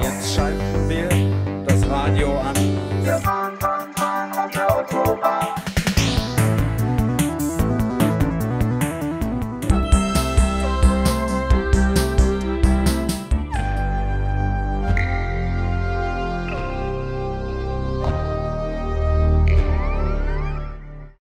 Jetzt schalten wir das Radio an.